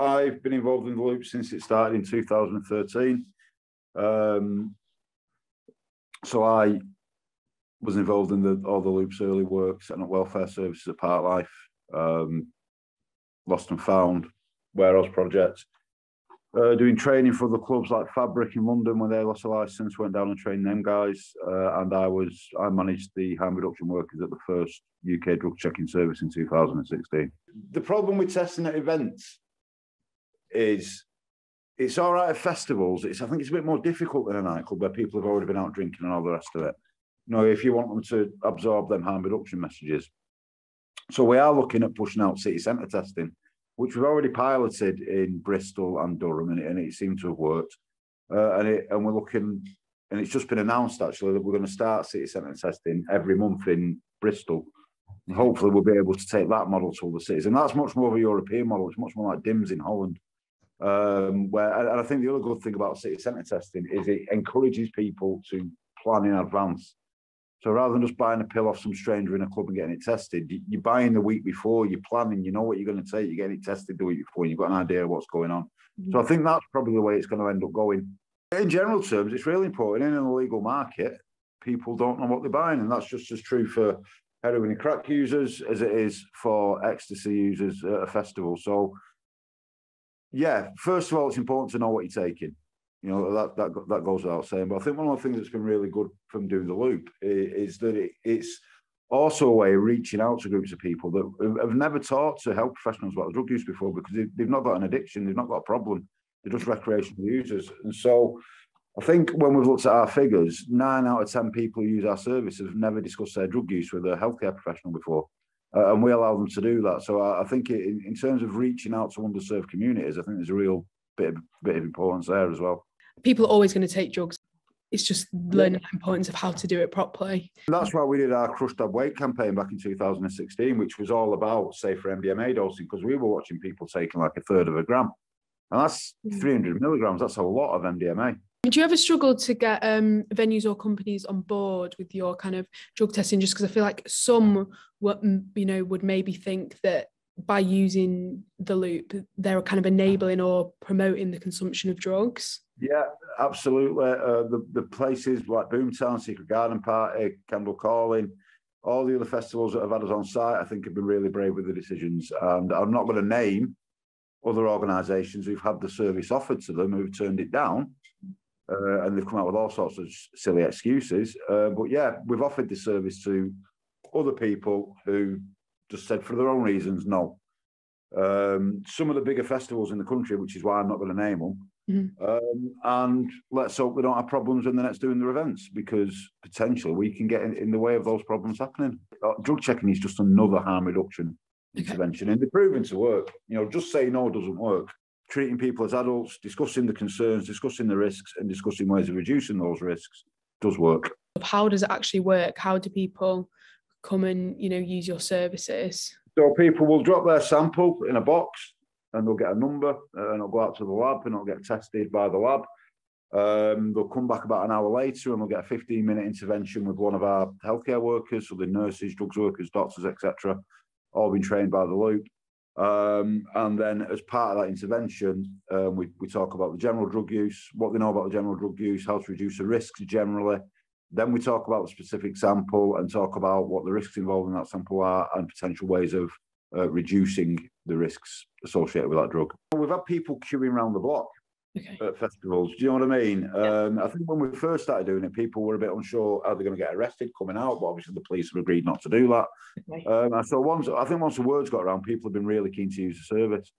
I've been involved in the loop since it started in 2013. Um, so I was involved in the all the loops early work, setting up welfare services at Parklife, um, Lost and Found, warehouse projects, uh, doing training for the clubs like Fabric in London when they lost a license, went down and trained them guys. Uh, and I was I managed the harm reduction workers at the first UK drug checking service in 2016. The problem with testing at events is it's all right at festivals. It's I think it's a bit more difficult than a nightclub where people have already been out drinking and all the rest of it. You know, if you want them to absorb them harm reduction messages. So we are looking at pushing out city centre testing which we've already piloted in Bristol and Durham, and it, and it seemed to have worked. Uh, and it, and we're looking, and it's just been announced actually that we're going to start city centre testing every month in Bristol. And hopefully, we'll be able to take that model to other cities, and that's much more of a European model. It's much more like DIMS in Holland. Um, where and I think the other good thing about city centre testing is it encourages people to plan in advance. So rather than just buying a pill off some stranger in a club and getting it tested, you, are buying the week before, you're planning, you know what you're going to take, you're getting it tested the week before, and you've got an idea of what's going on. Mm-hmm. So I think that's probably the way it's going to end up going. In general terms, it's really important in an illegal market, people don't know what they're buying. And that's just as true for heroin and crack users as it is for ecstasy users at a festival. So, yeah, first of all, it's important to know what you're taking. You know that that that goes without saying. But I think one of the things that's been really good from doing the loop is, is that it, it's also a way of reaching out to groups of people that have never talked to health professionals about drug use before because they've not got an addiction, they've not got a problem, they're just recreational users. And so I think when we've looked at our figures, nine out of 10 people who use our services have never discussed their drug use with a healthcare professional before. Uh, and we allow them to do that. So I, I think it, in, in, terms of reaching out to underserved communities, I think there's a real bit of, bit of importance there as well people are always going to take drugs. It's just learning the importance of how to do it properly. That's why we did our Crush Dab Wait campaign back in 2016, which was all about safer MDMA dosing because we were watching people taking like a third of a gram. And that's mm. 300 milligrams. That's a lot of MDMA. Do you ever struggle to get um, venues or companies on board with your kind of drug testing? Just because I feel like some, what you know, would maybe think that by using the loop, they're kind of enabling or promoting the consumption of drugs. Yeah, absolutely. Uh, the, the places like Boomtown, Secret Garden Party, Kendal Calling, all the other festivals that have had us on site, I think have been really brave with the decisions. And I'm not going to name other organisations who've had the service offered to them who've turned it down. Uh, and they've come out with all sorts of silly excuses. Uh, but yeah, we've offered this service to other people who just said for their own reasons, no. Um, some of the bigger festivals in the country, which is why I'm not going to name them, Mm-hmm. Um, and let's hope we don't have problems when the next doing their events because potentially we can get in, in, the way of those problems happening. Uh, drug checking is just another harm reduction intervention and they're proven to work. You know, just say no doesn't work. Treating people as adults, discussing the concerns, discussing the risks, and discussing ways of reducing those risks does work. How does it actually work? How do people come and you know use your services? So people will drop their sample in a box and they'll get a number uh, and it'll go out to the lab and it'll get tested by the lab. Um, they'll come back about an hour later and we'll get a 15 minute intervention with one of our healthcare workers, so the nurses, drugs workers, doctors, etc., all been trained by the loop. Um, and then as part of that intervention, um, we, we talk about the general drug use, what they know about the general drug use, how to reduce the risks generally. Then we talk about the specific sample and talk about what the risks involved in that sample are and potential ways of uh, reducing the risks associated with that drug. We've had people queuing around the block okay. at festivals. Do you know what I mean? Yeah. Um, I think when we first started doing it, people were a bit unsure how they're going to get arrested coming out, but obviously the police have agreed not to do that. Okay. Um, so once I think once the word's got around, people have been really keen to use the service.